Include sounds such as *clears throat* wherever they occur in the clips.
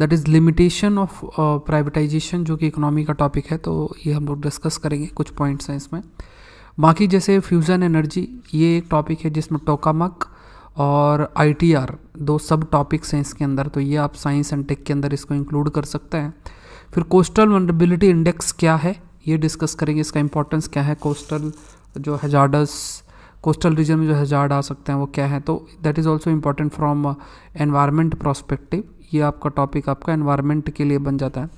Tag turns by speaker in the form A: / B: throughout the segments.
A: That is limitation of privatisation जो कि economy का टॉपिक है तो ये हम लोग डिस्कस करेंगे कुछ पॉइंट्स हैं इसमें। बाकी जैसे फ्यूज़न एनर्जी ये एक टॉपिक है जिसमें टोकामक और ITR दो सब टॉपिक्स हैं इसके अंदर तो ये आप साइंस एंड टेक के अंदर इसको इंक्लूड कर सकते हैं। फिर कोस्टल वनरेबिलिटी इंडेक्स क्या है, ये डिस्कस करेंगे, इसका इंपॉर्टेंस क्या है कोस्टल जो हजार्डस कोस्टल रीजन में जो हजार्ड आ सकते हैं, वो क्या है तो that is also important from environment prospective ये आपका टॉपिक आपका एनवायरमेंट के लिए बन जाता है।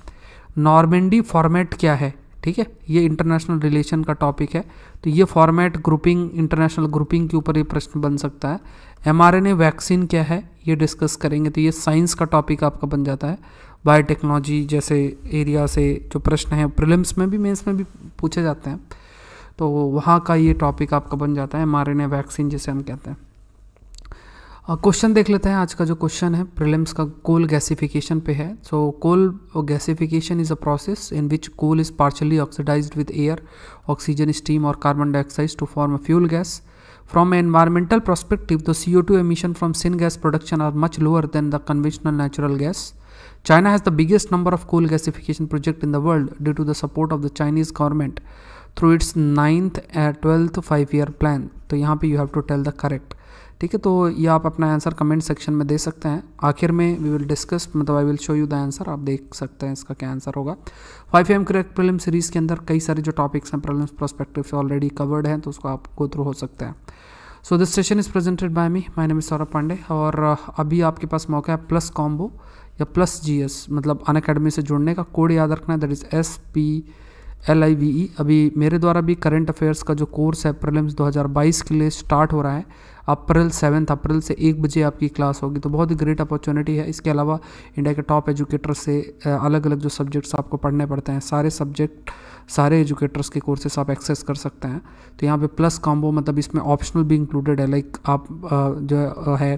A: नॉर्मेंडी फॉर्मेट क्या है? ठीक है? ये इंटरनेशनल रिलेशन का टॉपिक है। तो ये फॉर्मेट ग्रुपिंग इंटरनेशनल ग्रुपिंग के ऊपर ये प्रश्न बन सकता है। एमआरएनए वैक्सीन क्या है? ये डिस्कस करेंगे। तो ये साइंस का टॉपिक आपका बन जाता है। बायोटेक्नोलॉजी जैसे एरिया से जो प्रश्न हैं प्रिलिम्स में भी मेंस में भी पूछे जाते हैं। तो वहाँ का ये टॉपिक आपका बन जाता है एमआरएनए वैक्सीन जिसे हम कहते हैं। क्वेश्चन देख लेते हैं। आज का जो क्वेश्चन है प्रिलिम्स का कोल गैसिफिकेशन पे है। So coal gasification is a process in which coal is partially oxidised with air oxygen steam और carbon dioxide to form a fuel gas from environmental prospective the C O two emission from syn gas production are much lower than the conventional natural gas China has the biggest number of coal gasification project in the world due to the support of the Chinese government through its ninth and twelfth five year plan तो यहाँ पे you have to tell the correct ठीक है तो ये आप अपना answer comment section में दे सकते हैं। आखिर में वी विल डिस्कस मतलब I will show you the answer आप देख सकते हैं इसका क्या आंसर होगा। Five M correct prelim series के अंदर कई सारे जो टॉपिक्स हैं प्रिलिम्स प्रोस्पेक्टिव से ऑलरेडी कवर्ड हैं तो उसको आप गो थ्रू हो सकते हैं। So this session is presented by me my name is Saurabh Pandey और अभी आपके पास मौका है प्लस कॉम्बो या प्लस जीएस मतलब अन अकेडमी से जुड़ने का। कोड याद रखना है that is S P L I V E अभी मेरे द्वारा भी करंट अफेयर्स का जो कोर्स है प्रिलिम्स 2022 के लिए स्टार्ट हो रहा है। अप्रैल सेवन्थ, अप्रैल से एक बजे आपकी क्लास होगी। तो बहुत ही ग्रेट अपॉर्चुनिटी है। इसके अलावा इंडिया के टॉप एजुकेटर से अलग अलग जो सब्जेक्ट्स आपको पढ़ने पड़ते हैं, सारे सब्जेक्ट सारे एजुकेटर्स के कोर्सेस आप एक्सेस कर सकते हैं। तो यहाँ पे प्लस कॉम्बो मतलब इसमें ऑप्शनल भी इंक्लूडेड है। लाइक आप जो है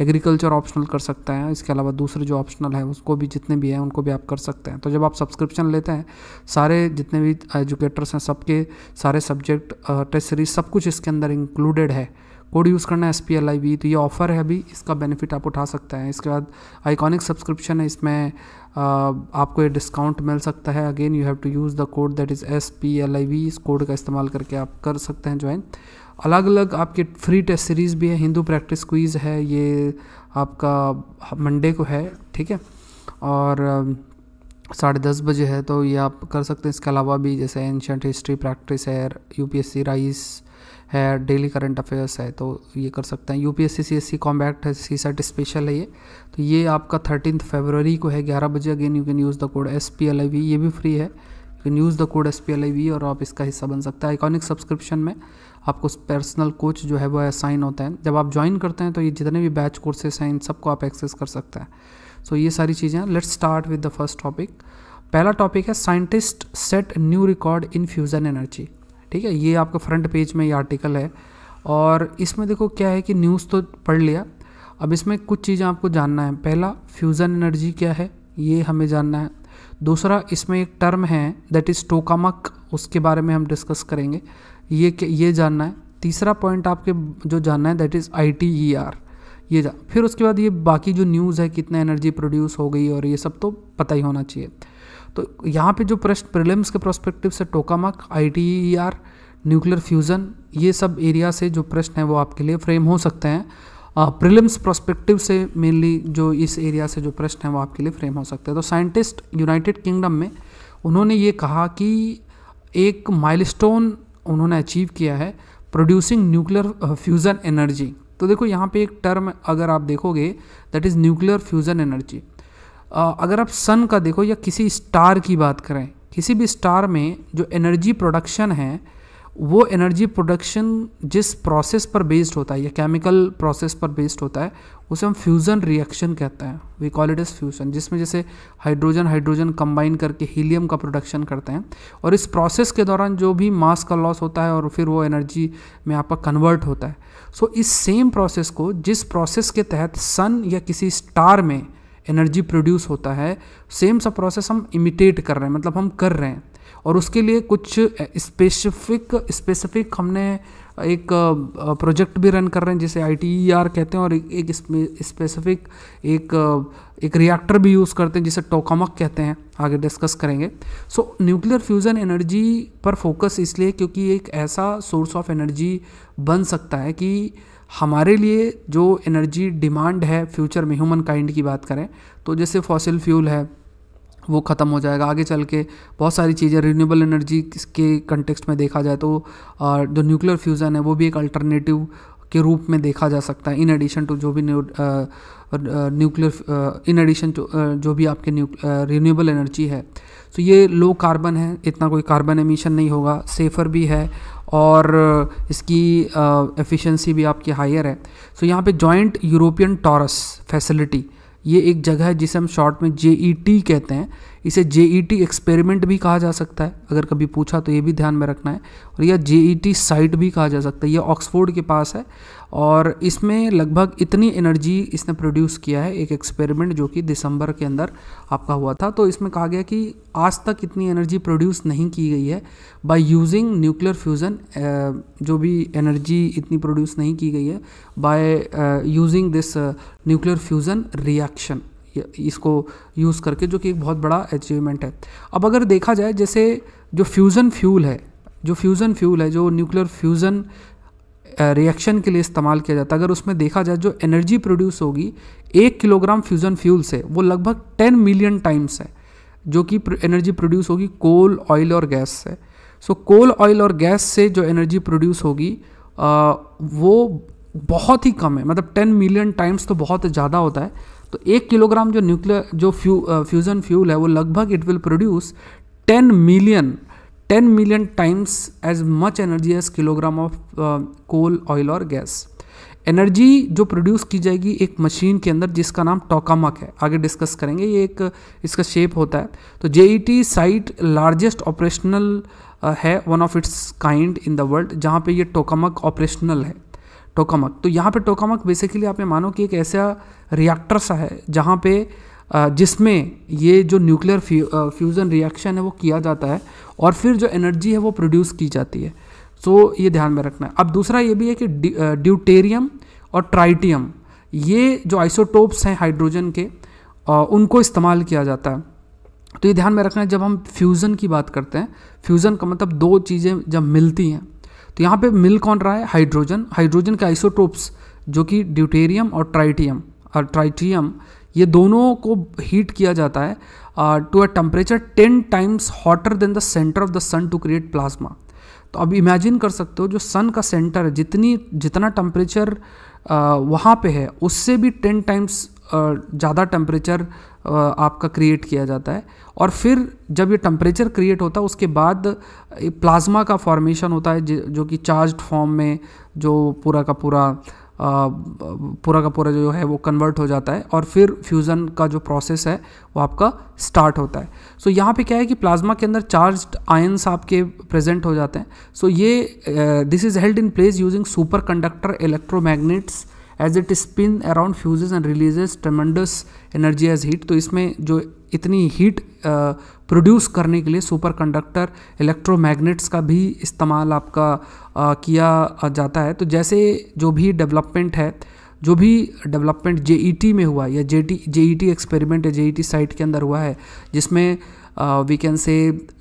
A: एग्रीकल्चर ऑप्शनल कर सकते हैं। इसके अलावा दूसरे जो ऑप्शनल है, उसको भी जितने भी हैं, उनको भी आप कर सकते हैं। तो जब आप सब्सक्रिप्शन लेते हैं, सारे जितने भी एजुकेटर्स हैं, सबके सारे सब्जेक्ट टेस्ट सीरीज़ सब कुछ इसके अंदर इंक्लूडेड है। कोड यूज़ करना है S P L I V तो ये ऑफ़र है अभी, इसका बेनिफिट आप उठा सकते हैं। इसके बाद आइकॉनिक सब्सक्रिप्शन है, इसमें आपको ये डिस्काउंट मिल सकता है। Again you have to use the code that is S P L I V इस कोड का इस्तेमाल करके आप कर सकते हैं ज्वाइन अलग अलग आपके फ्री टेस्ट सीरीज़ भी है। हिंदू प्रैक्टिस क्वीज़ है, ये आपका मंडे को है, ठीक है? और साढ़े दस बजे है तो ये आप कर सकते हैं। इसके अलावा भी जैसे एंशंट हिस्ट्री प्रैक्टिस है U P S C RISE है डेली करंट अफेयर्स है तो ये कर सकते हैं। U P S C C S C compact है सी सेट स्पेशल है ये। तो ये आपका थर्टीन फरवरी को है ग्यारह बजे। Again you can use the code S P L I V ये भी फ्री है। You can use the code S P L V और आप इसका हिस्सा बन सकता है। आइकॉनिक सब्सक्रिप्शन में आपको पर्सनल कोच जो है वो असाइन होता है। जब आप ज्वाइन करते हैं तो ये जितने भी बैच कोर्सेस हैं इन सबको आप एक्सेस कर सकते हैं। सो so, ये सारी चीज़ें let's start with the first topic पहला टॉपिक है scientist set new record in fusion energy ठीक है, ये आपका फ्रंट पेज में ये आर्टिकल है। और इसमें देखो क्या है कि न्यूज़ तो पढ़ लिया। अब इसमें कुछ चीज़ें आपको जानना है। पहला फ्यूज़न एनर्जी क्या है? ये हमें जानना है। दूसरा, इसमें एक टर्म है दैट इज़ टोकामक उसके बारे में हम डिस्कस करेंगे। ये ये जानना है। तीसरा पॉइंट आपके जो जानना है that is I T E R ये जा, फिर उसके बाद ये बाकी जो न्यूज़ है, कितना एनर्जी प्रोड्यूस हो गई और ये सब तो पता ही होना चाहिए। तो यहाँ पे जो प्रश्न प्रिलिम्स के प्रोस्पेक्टिव से टोकामक आई न्यूक्लियर फ्यूज़न ये सब एरिया से जो प्रश्न है वो आपके लिए फ्रेम हो सकते हैं। प्रिलिम्स प्रोस्पेक्टिव से मेनली जो इस एरिया से जो प्रश्न है वो आपके लिए फ्रेम हो सकते हैं। तो साइंटिस्ट यूनाइटेड किंगडम में उन्होंने ये कहा कि एक माइलस्टोन उन्होंने अचीव किया है प्रोड्यूसिंग न्यूक्लियर फ्यूज़न एनर्जी तो देखो यहाँ पे एक टर्म अगर आप देखोगे that is nuclear fusion energy अगर आप सन का देखो या किसी स्टार की बात करें किसी भी स्टार में जो एनर्जी प्रोडक्शन है वो एनर्जी प्रोडक्शन जिस प्रोसेस पर बेस्ड होता है या केमिकल प्रोसेस पर बेस्ड होता है उसे हम फ्यूज़न रिएक्शन कहते हैं। We call it is fusion जिसमें जैसे हाइड्रोजन हाइड्रोजन कंबाइन करके हीलियम का प्रोडक्शन करते हैं। और इस प्रोसेस के दौरान जो भी मास का लॉस होता है और फिर वो एनर्जी में आपका कन्वर्ट होता है। सो so, इस सेम प्रोसेस को जिस प्रोसेस के तहत सन या किसी स्टार में एनर्जी प्रोड्यूस होता है सेम सा प्रोसेस हम इमिटेट कर रहे हैं मतलब हम कर रहे हैं। और उसके लिए कुछ स्पेसिफिक स्पेसिफिक हमने एक प्रोजेक्ट भी रन कर रहे हैं जिसे आई कहते हैं और एक, एक स्पेसिफिक एक एक रिएक्टर भी यूज़ करते हैं जिसे टोकामक कहते हैं आगे डिस्कस करेंगे। सो न्यूक्लियर फ्यूज़न एनर्जी पर फोकस इसलिए क्योंकि एक ऐसा सोर्स ऑफ़ एनर्जी बन सकता है कि हमारे लिए जो एनर्जी डिमांड है फ्यूचर में ह्यूमन काइंड की बात करें तो जैसे फॉसिल फ्यूल है, वो ख़त्म हो जाएगा। आगे चल के बहुत सारी चीज़ें रिन्यूएबल एनर्जी के कंटेक्स्ट में देखा जाए तो जो न्यूक्लियर फ्यूज़न है, वो भी एक अल्टरनेटिव के रूप में देखा जा सकता है। इन एडिशन टू जो भी न्यूक्लियर इन एडिशन टू जो भी आपके रिन्यूएबल एनर्जी है। तो ये लो कार्बन है, इतना कोई कार्बन एमिशन नहीं होगा। सेफ़र भी है और इसकी एफिशिएंसी भी आपकी हायर है। सो so, यहाँ पे जॉइंट यूरोपियन टॉरस फैसिलिटी ये एक जगह है जिसे हम शॉर्ट में जेईटी कहते हैं। इसे जेईटी एक्सपेरिमेंट भी कहा जा सकता है। अगर कभी पूछा तो ये भी ध्यान में रखना है। और यह जे साइट भी कहा जा सकता है। यह ऑक्सफोर्ड के पास है और इसमें लगभग इतनी एनर्जी इसने प्रोड्यूस किया है एक एक्सपेरिमेंट जो कि दिसंबर के अंदर आपका हुआ था। तो इसमें कहा गया कि आज तक इतनी एनर्जी प्रोड्यूस नहीं की गई है। बाय यूजिंग न्यूक्लियर फ्यूज़न जो भी एनर्जी इतनी प्रोड्यूस नहीं की गई है। By using this nuclear fusion reaction इसको यूज़ करके, जो कि एक बहुत बड़ा अचीवमेंट है। अब अगर देखा जाए, जैसे जो फ्यूज़न फ्यूल है, जो फ्यूज़न फ्यूल है, जो न्यूक्लियर फ्यूज़न रिएक्शन के लिए इस्तेमाल किया जाता है, अगर उसमें देखा जाए, जो एनर्जी प्रोड्यूस होगी, एक किलोग्राम फ्यूज़न फ्यूल से, वो लगभग टेन मिलियन टाइम्स है, जो कि एनर्जी प्रोड्यूस होगी कोल ऑयल और गैस से। सो कोल ऑयल और गैस से जो एनर्जी प्रोड्यूस होगी वो बहुत ही कम है मतलब टेन मिलियन टाइम्स तो बहुत ज़्यादा होता है। तो एक किलोग्राम जो न्यूक्लियर जो फ्यू फ्यूज़न फ्यूल है, वो लगभग it will produce ten million ten million times as much energy as kilogram of coal oil और गैस एनर्जी जो प्रोड्यूस की जाएगी एक मशीन के अंदर जिसका नाम टोकामक है। आगे डिस्कस करेंगे, ये एक, इसका शेप होता है। तो JET साइट लार्जेस्ट ऑपरेशनल है one of its kind in the world जहाँ पे ये टोकामक ऑपरेशनल है। टोकामक तो यहाँ पे टोकामक बेसिकली आप ये मानो कि एक ऐसा रिएक्टर सा है, जहाँ पे जिसमें ये जो न्यूक्लियर फ्यूज़न रिएक्शन है वो किया जाता है और फिर जो एनर्जी है वो प्रोड्यूस की जाती है। सो ये ध्यान में रखना है। अब दूसरा ये भी है कि ड्यूटेरियम और ट्राइटियम ये जो आइसोटोप्स हैं हाइड्रोजन के उनको इस्तेमाल किया जाता है। तो ये ध्यान में रखना है, जब हम फ्यूज़न की बात करते हैं फ्यूज़न का मतलब दो चीज़ें जब मिलती हैं तो यहाँ पे मिल कौन रहा है? हाइड्रोजन हाइड्रोजन के आइसोटोप्स जो कि ड्यूटेरियम और ट्राइटियम और ट्राइटियम ये दोनों को हीट किया जाता है to a temperature ten times hotter than the centre of the sun to create plasma तो अब इमेजिन कर सकते हो, जो सन का सेंटर है, जितनी, जितना टेम्परेचर वहाँ पे है, उससे भी टेन टाइम्स ज़्यादा टेम्परेचर आपका क्रिएट किया जाता है। और फिर जब ये टेम्परेचर क्रिएट होता है, उसके बाद प्लाज्मा का फॉर्मेशन होता है, जो कि चार्ज फॉर्म में, जो पूरा का पूरा पूरा का पूरा जो है वो कन्वर्ट हो जाता है और फिर फ्यूज़न का जो प्रोसेस है वो आपका स्टार्ट होता है। सो so, यहाँ पे क्या है कि प्लाज्मा के अंदर चार्ज आयंस आपके प्रेजेंट हो जाते हैं। सो so, ये this is held in place using superconductor electromagnets as it spin around fuses and releases tremendous energy as heat तो इसमें जो इतनी हीट प्रोड्यूस करने के लिए सुपर कंडक्टर इलेक्ट्रोमैग्नेट्स का भी इस्तेमाल आपका आ, किया जाता है। तो जैसे जो भी डेवलपमेंट है जो भी डेवलपमेंट जे में हुआ या जे टी एक्सपेरिमेंट या जे साइट के अंदर हुआ है जिसमें we can say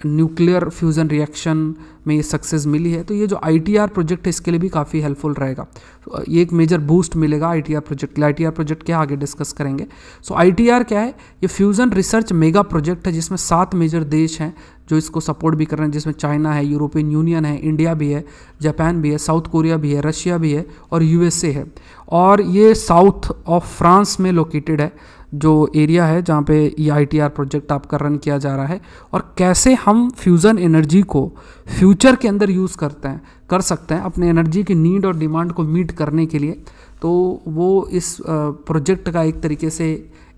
A: nuclear fusion reaction में ये सक्सेस मिली है तो ये जो ITR प्रोजेक्ट है इसके लिए भी काफ़ी हेल्पफुल रहेगा। तो ये एक मेजर बूस्ट मिलेगा ITR project I T project क्या आगे डिस्कस करेंगे। सो so, आई क्या है? ये फ्यूज़न रिसर्च मेगा प्रोजेक्ट है जिसमें सात मेजर देश हैं जो इसको सपोर्ट भी कर रहे हैं जिसमें चाइना है यूरोपियन यूनियन है इंडिया भी है जापान भी है साउथ कोरिया भी है रशिया भी है और यूएसए है। और ये साउथ ऑफ़ फ्रांस में लोकेटेड है। जो एरिया है जहाँ पे ये आई प्रोजेक्ट आपका रन किया जा रहा है और कैसे हम फ्यूज़न एनर्जी को फ्यूचर के अंदर यूज़ करते हैं, कर सकते हैं अपने एनर्जी की नीड और डिमांड को मीट करने के लिए। तो वो इस प्रोजेक्ट का एक तरीके से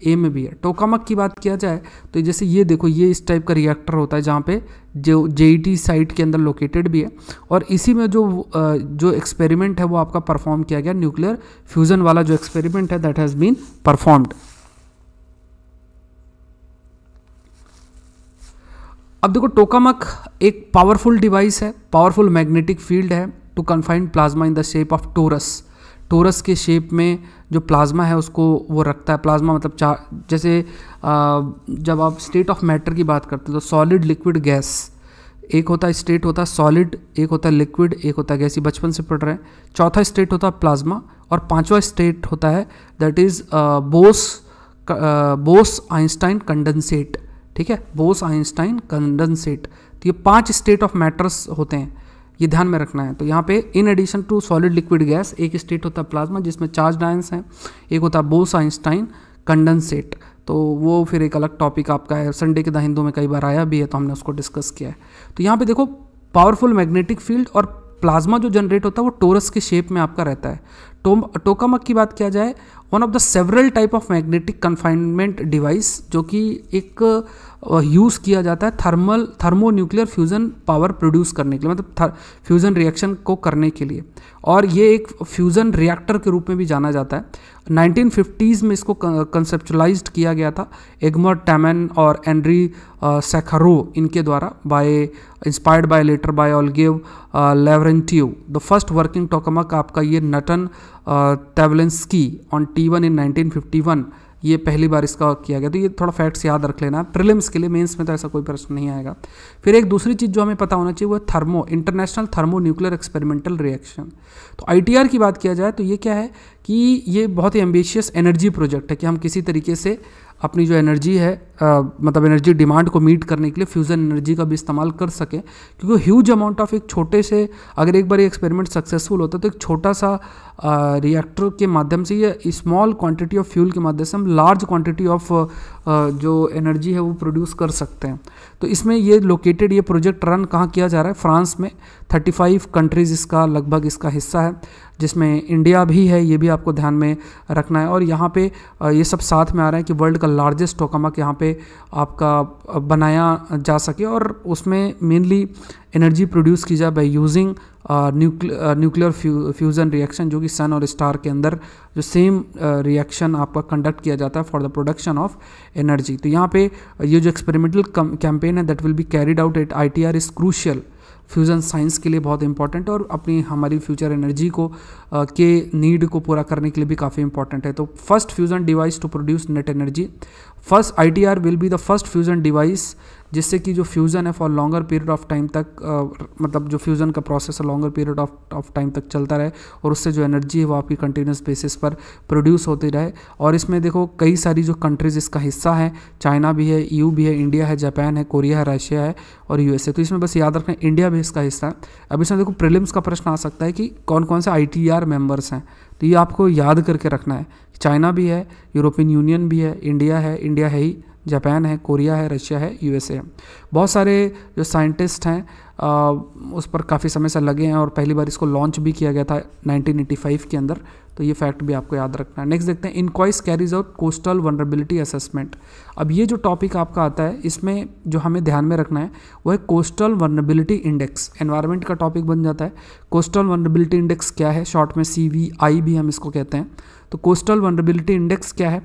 A: एम भी है। टोकामक की बात किया जाए तो जैसे ये देखो, ये इस टाइप का रिएक्टर होता है जहाँ पे जो जे साइट के अंदर लोकेटेड भी है और इसी में जो जो एक्सपेरिमेंट है वो आपका परफॉर्म किया गया न्यूक्लियर फ्यूज़न वाला जो एक्सपेरिमेंट है दैट हैज़ बीन परफॉर्म्ड अब देखो टोकामक एक पावरफुल डिवाइस है पावरफुल मैग्नेटिक फ़ील्ड है to confined plasma in the shape of torus torus के शेप में जो प्लाज्मा है उसको वो रखता है। प्लाज्मा मतलब चार जैसे आ, जब आप स्टेट ऑफ़ मैटर की बात करते हैं तो सॉलिड लिक्विड गैस एक होता है स्टेट होता है सॉलिड एक होता है लिक्विड एक होता है गैस ये बचपन से पढ़ रहे हैं। चौथा स्टेट होता है प्लाज्मा और पांचवा स्टेट होता है that is Bose Bose Einstein condensate ठीक है? बोस, आइंस्टाइन कंडेंसेट तो ये पाँच स्टेट ऑफ़ मैटर्स होते हैं, ये ध्यान में रखना है। तो यहाँ पे in addition to solid liquid gas एक स्टेट होता है प्लाज्मा जिसमें चार्ज आयंस हैं। एक होता है बोस, आइंस्टाइन कंडेंसेट तो वो फिर एक अलग टॉपिक आपका है। संडे के द हिंदू में कई बार आया भी है तो हमने उसको डिस्कस किया है। तो यहाँ पे देखो पावरफुल मैग्नेटिक फ़ील्ड और प्लाज्मा जो जनरेट होता है, वो टोरस के शेप में आपका रहता है। टो टोकामक की बात किया जाए one of the several type of magnetic confinement device जो कि एक यूज़ किया जाता है thermal thermonuclear fusion power produce करने के लिए मतलब फ्यूज़न रिएक्शन को करने के लिए। और ये एक फ्यूज़न रिएक्टर के रूप में भी जाना जाता है। 1950s में इसको कंसेप्चुलाइज्ड किया गया था एगमर टैमन और एंड्री सेखारो इनके द्वारा by inspired by letter by Oleg Lavrentiev the first working tokamak आपका ये Natan Yavlinsky on T one in 1951 ये पहली बार इसका किया गया। तो ये थोड़ा फैक्ट्स याद रख लेना। प्रिलिम्स के लिए मेंस में तो ऐसा कोई प्रश्न नहीं आएगा। फिर एक दूसरी चीज़ जो हमें पता होना चाहिए, वो thermo international thermo nuclear experimental reaction तो आईटीआर की बात किया जाए तो ये क्या है कि ये बहुत ही एम्बिशियस एनर्जी प्रोजेक्ट है कि हम किसी तरीके से अपनी जो एनर्जी है आ, मतलब एनर्जी डिमांड को मीट करने के लिए फ्यूज़न एनर्जी का भी इस्तेमाल कर सकें। क्योंकि ह्यूज अमाउंट ऑफ़ एक छोटे से अगर एक बार ये एक्सपेरिमेंट सक्सेसफुल होता है तो एक छोटा सा रिएक्टर के माध्यम से या स्मॉल क्वांटिटी ऑफ़ फ्यूल के माध्यम से हम लार्ज क्वांटिटी ऑफ़ जो एनर्जी है वो प्रोड्यूस कर सकते हैं। तो इसमें ये लोकेटेड ये प्रोजेक्ट रन कहाँ किया जा रहा है? फ्रांस में। 35 कंट्रीज़ इसका लगभग इसका हिस्सा है, जिसमें इंडिया भी है, ये भी आपको ध्यान में रखना है। और यहाँ पे ये सब साथ में आ रहा है कि वर्ल्ड का लार्जेस्ट टोकामक यहाँ पे आपका बनाया जा सके। और उसमें मेनली एनर्जी प्रोड्यूस की जाए by using nuclear fusion reaction जो कि सन और स्टार के अंदर जो सेम रिएक्शन आपका कंडक्ट किया जाता है for the production of energy तो यहाँ पे ये जो एक्सपेरिमेंटल कैंपेन है that will be carried out at I T R is crucial fusion science के लिए बहुत इंपॉर्टेंट है और अपनी हमारी फ्यूचर एनर्जी को के नीड को पूरा करने के लिए भी काफ़ी इंपॉर्टेंट है। तो first fusion device to produce net energy first I T R will be the first fusion device जिससे कि जो फ्यूज़न है for longer period of time तक आ, मतलब जो फ्यूज़न का प्रोसेस है longer period of of time तक चलता रहे और उससे जो एनर्जी है वो आपकी कंटिन्यूस बेसिस पर प्रोड्यूस होती रहे। और इसमें देखो कई सारी जो कंट्रीज़ इसका हिस्सा है चाइना भी है यू भी है इंडिया है जापान है कोरिया है रशिया है और यूएसए तो इसमें बस याद रखना इंडिया भी इसका हिस्सा है। अब इसमें देखो प्रिलिम्स का प्रश्न आ सकता है कि कौन कौन से आई मेंबर्स हैं। तो ये आपको याद करके रखना है चाइना भी है यूरोपियन यूनियन भी है इंडिया है इंडिया है ही। जापान है, कोरिया है, रशिया है, यूएसए है। बहुत सारे जो साइंटिस्ट हैं उस पर काफ़ी समय से लगे हैं और पहली बार इसको लॉन्च भी किया गया था 1985 के अंदर तो ये फैक्ट भी आपको याद रखना है। नेक्स्ट देखते हैं INCOIS carries out coastal vulnerability assessment अब ये जो टॉपिक आपका आता है, इसमें जो हमें ध्यान में रखना है, वो है कोस्टल वनरेबिलिटी इंडेक्स एनवायरनमेंट का टॉपिक बन जाता है। कोस्टल वनरेबिलिटी इंडेक्स क्या है? शॉर्ट में सीवीआई भी हम इसको कहते हैं। तो कोस्टल वनरेबिलिटी इंडेक्स क्या है?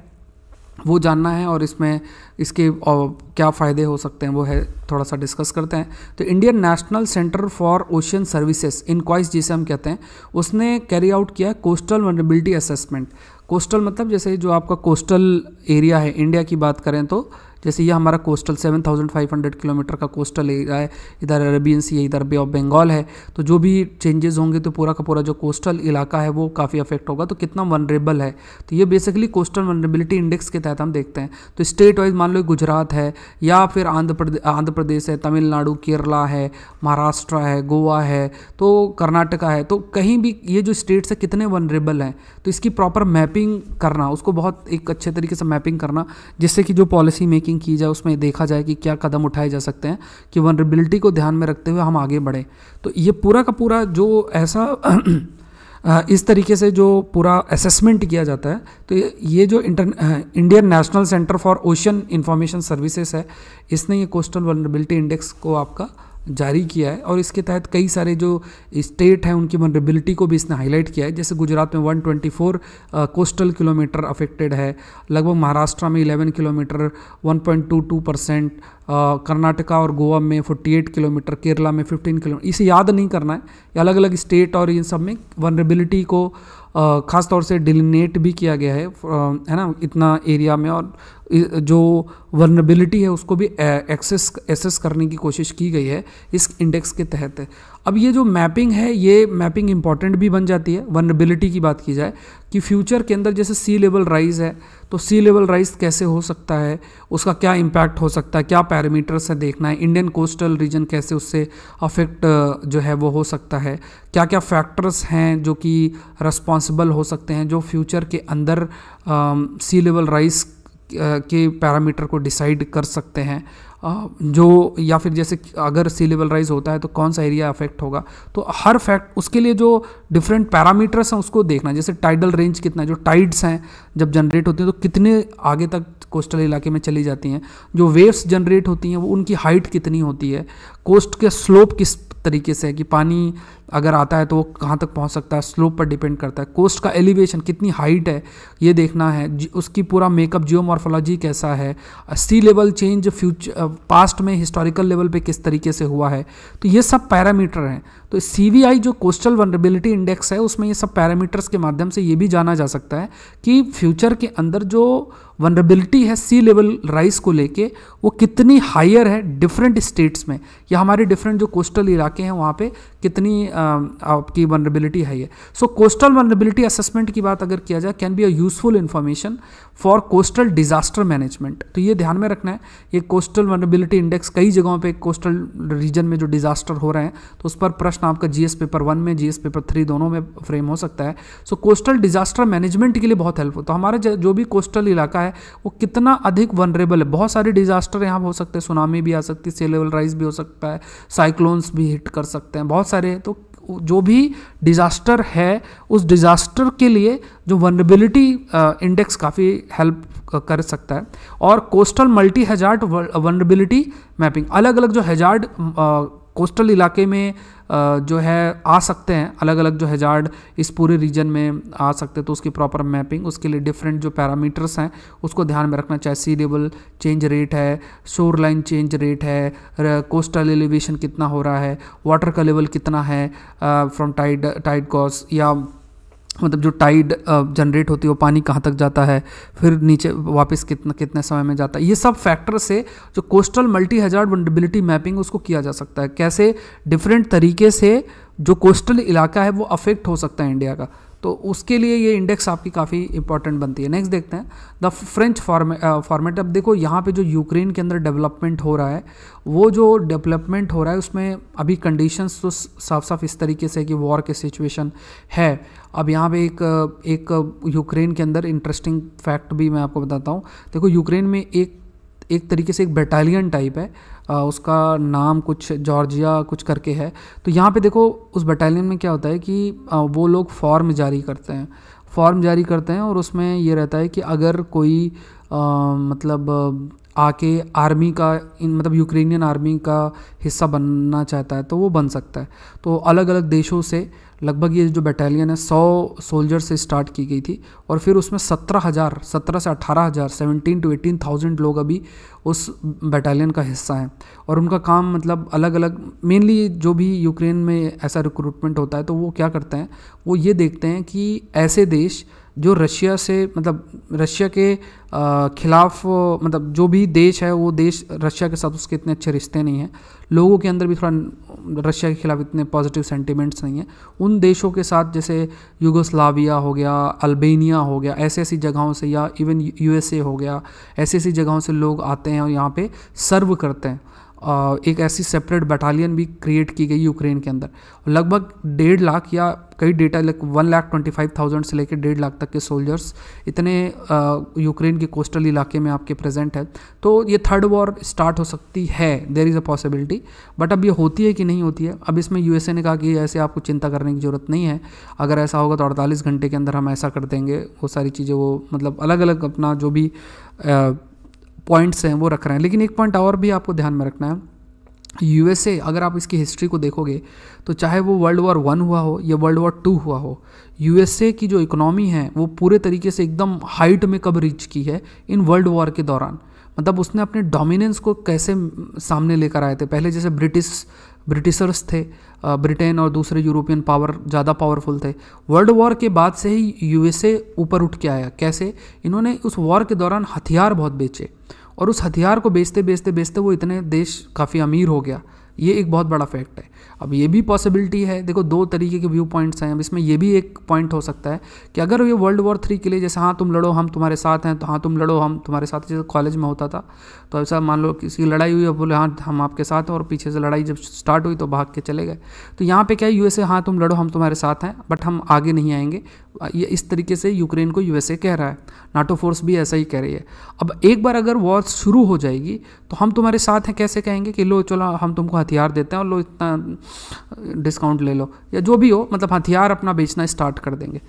A: वो जानना है और इसमें इसके क्या फ़ायदे हो सकते हैं वो है थोड़ा सा डिस्कस करते हैं। तो Indian National Centre for Ocean Services INCOIS जिसे हम कहते हैं, उसने कैरी आउट किया कोस्टल वनरेबिलिटी असेसमेंट कोस्टल मतलब जैसे जो आपका कोस्टल एरिया है इंडिया की बात करें तो जैसे ये हमारा कोस्टल 7,500 किलोमीटर का कोस्टल एरिया है इधर अरेबियन सी है इधर बे ऑफ़ बंगाल है। तो जो भी चेंजेस होंगे तो पूरा का पूरा जो कोस्टल इलाका है वो काफ़ी अफेक्ट होगा। तो कितना वनरेबल है? तो ये बेसिकली कोस्टल वनरेबिलिटी इंडेक्स के तहत हम देखते हैं। तो स्टेट वाइज मान लो गुजरात है या फिर आंध्र प्रदेश आंध्र प्रदेश है तमिलनाडु केरला है महाराष्ट्र है गोवा है तो कर्नाटका है। तो कहीं भी ये जो स्टेट्स है कितने वनरेबल हैं? तो इसकी प्रॉपर मैपिंग करना उसको बहुत एक अच्छे तरीके से मैपिंग करना जिससे कि जो पॉलिसी मेकिंग मेकिंग की जाए, उसमें देखा जाए कि क्या कदम उठाए जा सकते हैं कि वनरेबिलिटी को ध्यान में रखते हुए हम आगे बढ़ें। तो ये पूरा का पूरा जो ऐसा *clears throat* इस तरीके से जो पूरा असेसमेंट किया जाता है तो ये जो inter Indian National Centre for Ocean Information Services है, इसने ये कोस्टल वनरेबिलिटी इंडेक्स को आपका जारी किया है और इसके तहत कई सारे जो स्टेट हैं, उनकी वनरेबिलिटी को भी इसने हाईलाइट किया है। जैसे गुजरात में 124 कोस्टल किलोमीटर अफेक्टेड है। लगभग महाराष्ट्र में 11 किलोमीटर 1.22 परसेंट कर्नाटका और गोवा में 48 किलोमीटर, केरला में 15 किलोमीटर, इसे याद नहीं करना है। ये अलग अलग स्टेट और इन सब में वनरेबिलिटी को ख़ास तौर से डिलिनेट भी किया गया है है ना, इतना एरिया में और जो वर्नेबिलिटी है उसको भी एक्सेस एसेस करने की कोशिश की गई है इस इंडेक्स के तहत। अब ये जो मैपिंग है, ये मैपिंग इंपॉर्टेंट भी बन जाती है। वर्नेबिलिटी की बात की जाए, कि फ्यूचर के अंदर जैसे सी लेवल राइज है तो सी लेवल राइज कैसे हो सकता है? उसका क्या इम्पैक्ट हो सकता है? क्या पैरामीटर्स है देखना है? इंडियन कोस्टल रीजन कैसे उससे अफेक्ट जो है वो हो सकता है? क्या क्या फैक्टर्स हैं जो कि रिस्पॉन्सिबल हो सकते हैं, जो फ्यूचर के अंदर सी लेवल राइज के पैरामीटर को डिसाइड कर सकते हैं? जो, या फिर जैसे अगर सी लेवल राइज होता है तो कौन सा एरिया अफेक्ट होगा? तो हर फैक्ट उसके लिए जो डिफरेंट पैरामीटर्स हैं, उसको देखना जैसे टाइडल रेंज कितना है, जो टाइड्स हैं, जब जनरेट होती हैं तो कितने आगे तक कोस्टल इलाके में चली जाती हैं। जो वेव्स जनरेट होती हैं, वो उनकी हाइट कितनी होती है? कोस्ट के स्लोप किस तरीके से है कि पानी अगर आता है तो वो कहाँ तक पहुँच सकता है स्लोप पर डिपेंड करता है। कोस्ट का एलिवेशन कितनी हाइट है, ये देखना है। उसकी पूरा मेकअप जियोमॉर्फोलॉजी कैसा है sea level change future past में हिस्टोरिकल लेवल पे किस तरीके से हुआ है तो ये सब पैरामीटर हैं। तो सी जो कोस्टल वनरेबिलिटी इंडेक्स है, उसमें ये सब पैरामीटर्स के माध्यम से ये भी जाना जा सकता है कि फ्यूचर के अंदर जो वनरेबिलिटी है सी लेवल राइस को लेके, वो कितनी हायर है डिफरेंट स्टेट्स में। या हमारे डिफरेंट जो कोस्टल इलाके हैं, वहाँ पे कितनी आपकी वनरेबिलिटी है ये। सो कोस्टल वनरेबिलिटी असेसमेंट की बात अगर किया जाए can be a useful information for coastal disaster management तो ये ध्यान में रखना है, ये कोस्टल वनरेबिलिटी इंडेक्स कई जगहों पर कोस्टल रीजन में जो डिजास्टर हो रहे हैं तो उस पर प्रश्न आपका जीएस पेपर वन में जीएस पेपर थ्री दोनों में फ्रेम हो सकता है। सो कोस्टल डिजास्टर मैनेजमेंट के लिए बहुत हेल्प हेल्पफुल तो हमारे जो भी कोस्टल इलाका है, वो कितना अधिक वनरेबल है? बहुत सारे डिजास्टर यहाँ हो सकते हैं। सुनामी भी आ सकती है सी लेवल राइज भी हो सकता है साइक्लोन्स भी हिट कर सकते हैं, बहुत सारे। तो जो भी डिज़ास्टर है, उस डिज़ास्टर के लिए जो वनरेबिलिटी इंडेक्स काफ़ी हेल्प कर सकता है। और coastal multi hazard vulnerability mapping अलग अलग जो हेजार्ड कोस्टल इलाके में जो है, आ सकते हैं। अलग अलग जो हेजार्ड इस पूरे रीजन में आ सकते हैं तो उसकी प्रॉपर मैपिंग उसके लिए डिफरेंट जो पैरामीटर्स हैं, उसको ध्यान में रखना चाहे सी लेवल चेंज रेट है शोर लाइन चेंज रेट है कोस्टल एलिवेशन कितना हो रहा है वाटर का लेवल कितना है फ्रॉम टाइड टाइड कॉस या मतलब जो टाइड जनरेट होती है, वो पानी कहाँ तक जाता है, फिर नीचे वापस कितना, कितने समय में जाता है, ये सब फैक्टर से जो coastal multi hazard vulnerability mapping उसको किया जा सकता है। कैसे डिफरेंट तरीके से जो कोस्टल इलाका है, वो अफेक्ट हो सकता है इंडिया का। तो उसके लिए ये इंडेक्स आपकी काफ़ी इंपॉर्टेंट बनती है। नेक्स्ट देखते हैं। द फ्रेंच फॉर्मेट अब देखो यहाँ पे जो यूक्रेन के अंदर डेवलपमेंट हो रहा है, वो जो डेवलपमेंट हो रहा है, उसमें अभी कंडीशंस तो साफ़ साफ़ इस तरीके से कि वॉर के सिचुएशन है। अब यहाँ पे एक एक यूक्रेन के अंदर इंटरेस्टिंग फैक्ट भी मैं आपको बताता हूँ। देखो यूक्रेन में एक एक तरीके से एक बटालियन टाइप है। उसका नाम कुछ जॉर्जिया कुछ करके है। तो यहाँ पे देखो उस बटालियन में क्या होता है कि वो लोग फॉर्म जारी करते हैं। फॉर्म जारी करते हैं और उसमें ये रहता है कि अगर कोई आ, मतलब आके आर्मी का इन मतलब यूक्रेनियन आर्मी का हिस्सा बनना चाहता है तो वो बन सकता है। तो अलग अलग देशों से लगभग ये जो बटालियन है, सौ सोल्जर से स्टार्ट की गई थी और फिर उसमें सत्रह हज़ार, सत्रह से अठारह हज़ार सेवनटीन टू एटीन थाउज़ेंड लोग अभी उस बटालियन का हिस्सा हैं। और उनका काम मतलब अलग अलग मेनली जो भी यूक्रेन में ऐसा रिक्रूटमेंट होता है तो वो क्या करते हैं, वो ये देखते हैं कि ऐसे देश जो रशिया से मतलब रशिया के खिलाफ मतलब जो भी देश है, वो देश रशिया के साथ उसके इतने अच्छे रिश्ते नहीं हैं। लोगों के अंदर भी थोड़ा रशिया के खिलाफ इतने पॉजिटिव सेंटिमेंट्स नहीं हैं। उन देशों के साथ, जैसे यूगोस्लाविया हो गया अल्बेनिया हो गया ऐसी ऐसी जगहों से या इवन यूएसए हो गया ऐसी ऐसी जगहों से लोग आते हैं और यहाँ पे सर्व करते हैं। एक ऐसी सेपरेट बटालियन भी क्रिएट की गई यूक्रेन के अंदर। लगभग डेढ़ लाख या कई data like one lakh twenty five thousand से लेकर डेढ़ लाख तक के सोल्जर्स इतने यूक्रेन के कोस्टल इलाके में आपके प्रेजेंट है। तो ये थर्ड वॉर स्टार्ट हो सकती है there is a possibility but अब ये होती है कि नहीं होती है? अब इसमें यूएसए ने कहा कि ऐसे आपको चिंता करने की ज़रूरत नहीं है। अगर ऐसा होगा तो अड़तालीस घंटे के अंदर हम ऐसा कर देंगे। वो सारी चीज़ें, वो मतलब अलग अलग अपना जो भी पॉइंट्स हैं, वो रख रहे हैं। लेकिन एक पॉइंट और भी आपको ध्यान में रखना है। यूएसए अगर आप इसकी हिस्ट्री को देखोगे तो चाहे वो वर्ल्ड वॉर वन हुआ हो या वर्ल्ड वॉर टू हुआ हो यूएसए की जो इकोनॉमी है, वो पूरे तरीके से एकदम हाइट में कब रीच की है? इन वर्ल्ड वॉर के दौरान। मतलब उसने अपने डोमिनेंस को कैसे सामने लेकर आए थे? पहले जैसे ब्रिटिश ब्रिटिशर्स थे ब्रिटेन और दूसरे यूरोपियन पावर, ज़्यादा पावरफुल थे। वर्ल्ड वॉर के बाद से ही यूएसए ऊपर उठ के आया। कैसे? इन्होंने उस वॉर के दौरान हथियार बहुत बेचे और उस हथियार को बेचते बेचते बेचते वो इतने देश काफ़ी अमीर हो गया। ये एक बहुत बड़ा फैक्ट है। अब ये भी पॉसिबिलिटी है। देखो, दो तरीके के व्यू पॉइंट्स हैं। अब इसमें ये भी एक पॉइंट हो सकता है कि अगर ये वर्ल्ड वॉर थ्री के लिए जैसे हाँ तुम लड़ो, हम तुम्हारे साथ हैं तो हाँ तुम लड़ो, हम तुम्हारे साथ जैसे कॉलेज में होता था तो ऐसा मान लो किसी लड़ाई हुई और बोले हाँ हम आपके साथ हैं। और पीछे से लड़ाई जब स्टार्ट हुई तो भाग के चले गए। तो यहाँ पर क्या है यूएसए हाँ तुम लड़ो, हम तुम्हारे साथ हैं बट हम आगे नहीं आएँगे। ये इस तरीके से यूक्रेन को यूएसए कह रहा है। नाटो फोर्स भी ऐसा ही कह रही है। अब एक बार अगर वॉर शुरू हो जाएगी तो हम तुम्हारे साथ हैं, कैसे कहेंगे कि, लो, चलो, हम तुमको हथियार देते हैं और लो इतना डिस्काउंट ले लो। या जो भी हो मतलब हथियार अपना बेचना स्टार्ट कर देंगे।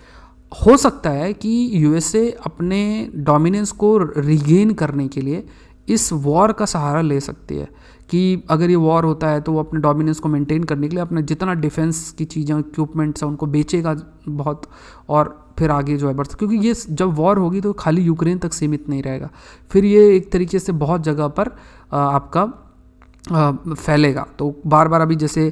A: हो सकता है कि यूएसए अपने डोमिनेंस को रिगेन करने के लिए इस वॉर का सहारा ले सकती है कि अगर ये वॉर होता है तो वो अपने डोमिनेंस को मेंटेन करने के लिए अपने जितना डिफेंस की चीज़ें इक्विपमेंट्स हैं, उनको बेचेगा बहुत और फिर आगे जो है बढ़ क्योंकि ये जब वॉर होगी तो खाली यूक्रेन तक सीमित नहीं रहेगा। फिर ये एक तरीके से बहुत जगह पर आपका फैलेगा। तो बार बार अभी जैसे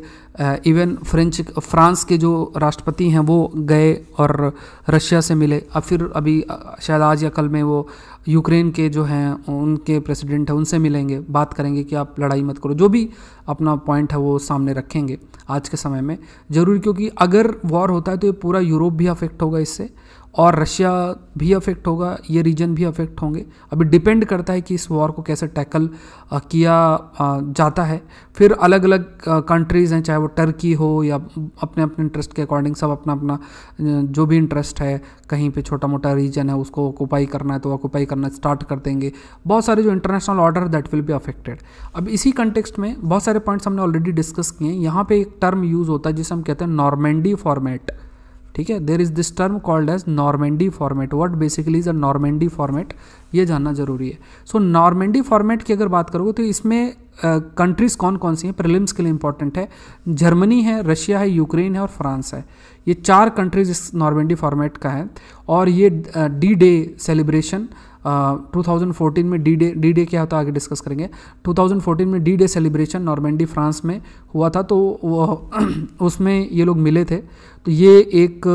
A: इवन फ्रेंच फ्रांस के जो राष्ट्रपति हैं, वो गए और रशिया से मिले। अब फिर अभी शायद आज या कल में वो यूक्रेन के जो हैं, उनके प्रेसिडेंट हैं, उनसे मिलेंगे, बात करेंगे कि आप लड़ाई मत करो। जो भी अपना पॉइंट है, वो सामने रखेंगे आज के समय में। ज़रूरी, क्योंकि अगर वॉर होता है तो ये पूरा यूरोप भी अफेक्ट होगा इससे। और रशिया भी अफेक्ट होगा, ये रीजन भी अफेक्ट होंगे। अभी डिपेंड करता है कि इस वॉर को कैसे टैकल किया जाता है। फिर अलग अलग कंट्रीज़ हैं, चाहे वो टर्की हो या अपने अपने इंटरेस्ट के अकॉर्डिंग सब अपना अपना जो भी इंटरेस्ट है, कहीं पे छोटा मोटा रीजन है, उसको ऑक्यूपाई करना है तो ऑक्यूपाई करना स्टार्ट कर देंगे। बहुत सारे जो international order that will be affected अब इसी कंटेक्स्ट में बहुत सारे पॉइंट्स हमने ऑलरेडी डिस्कस किए हैं। यहाँ पे एक टर्म यूज़ होता है, जिसे हम कहते हैं नॉर्मेंडी फॉर्मेट ठीक है? There is this term called as Normandy format what basically is a Normandy format ये जानना ज़रूरी है। सो नॉर्मेंडी फॉर्मेट की अगर बात करोगे तो इसमें कंट्रीज़ uh, कौन कौन सी हैं? प्रिलिम्स के लिए इंपॉर्टेंट है। जर्मनी है रशिया है यूक्रेन है और फ्रांस है। ये चार कंट्रीज़ इस नॉर्मेंडी फॉर्मेट का है। और ये डी डे सेलिब्रेशन 2014 में डी डे डी डे क्या होता है, आगे डिस्कस करेंगे। 2014 में D Day celebration Normandy, France में हुआ था तो वो *clears throat* उसमें ये लोग मिले थे। तो ये एक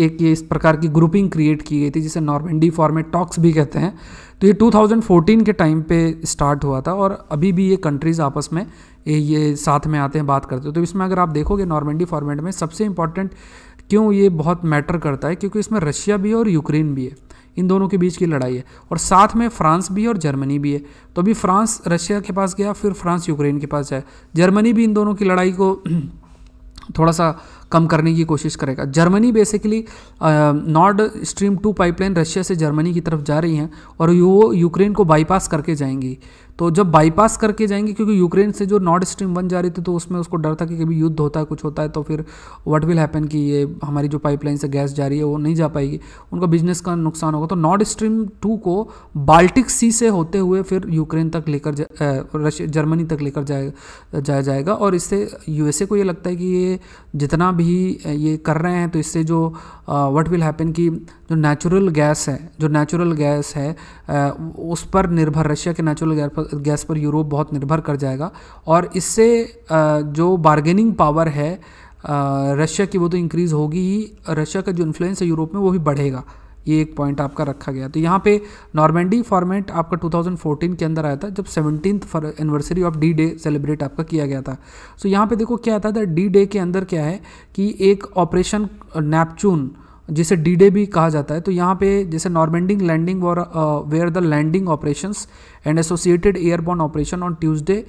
A: एक ये इस प्रकार की ग्रुपिंग क्रिएट की गई थी, जिसे नॉर्मेंडी फॉर्मेट टॉक्स भी कहते हैं। तो ये 2014 के टाइम पे स्टार्ट हुआ था, और अभी भी ये कंट्रीज़ आपस में ये साथ में आते हैं, बात करते हैं। तो इसमें अगर आप देखोगे नॉर्मेंडी फॉर्मेट में सबसे इंपॉर्टेंट क्यों ये बहुत मैटर करता है, क्योंकि इसमें रशिया भी है और यूक्रेन भी है। इन दोनों के बीच की लड़ाई है। और साथ में फ्रांस भी और जर्मनी भी है। तो अभी फ्रांस रशिया के पास गया, फिर फ्रांस यूक्रेन के पास जाए। जर्मनी भी इन दोनों की लड़ाई को *clears throat* थोड़ा सा कम करने की कोशिश करेगा। Germany basically Nord Stream two pipeline Russia से जर्मनी की तरफ़ जा रही हैं और वो यूक्रेन को बाईपास करके जाएँगी। तो जब बाईपास करके जाएँगे, क्योंकि यूक्रेन से जो नॉर्थ स्ट्रीम बन जा रही थी तो उसमें उसको डर था कि कभी युद्ध होता है कुछ होता है तो फिर व्हाट विल हैपन कि ये हमारी जो पाइपलाइन से गैस जा रही है, वो नहीं जा पाएगी। उनका बिज़नेस का नुकसान होगा। तो नॉर्थ स्ट्रीम टू को बाल्टिक सी से होते हुए फिर यूक्रेन तक लेकर जर्मनी तक लेकर जाया जाएगा। और इससे यूएसए को ये लगता है कि ये जितना भी ये कर रहे हैं तो इससे जो व्हाट विल हैपन कि जो नेचुरल गैस है, जो नेचुरल गैस है उस पर निर्भर, रशिया के नेचुरल गैस पर यूरोप बहुत निर्भर कर जाएगा। और इससे जो बार्गेनिंग पावर है रशिया की वो तो इंक्रीज़ होगी ही, रशिया का जो इन्फ्लुएंस है यूरोप में वो भी बढ़ेगा। ये एक पॉइंट आपका रखा गया। तो यहाँ पे नॉर्मेंडी फॉर्मेट आपका 2014 के अंदर आया था, जब seventeen anniversary of D Day celebrate आपका किया गया था। सो so यहाँ पे देखो क्या आता था डी डे के अंदर क्या है कि एक ऑपरेशन नेपचून जिसे डी डे भी कहा जाता है तो यहाँ पे जैसे नॉर्मेंडिंग लैंडिंग और where the landing operations and associated airborne operation on Tuesday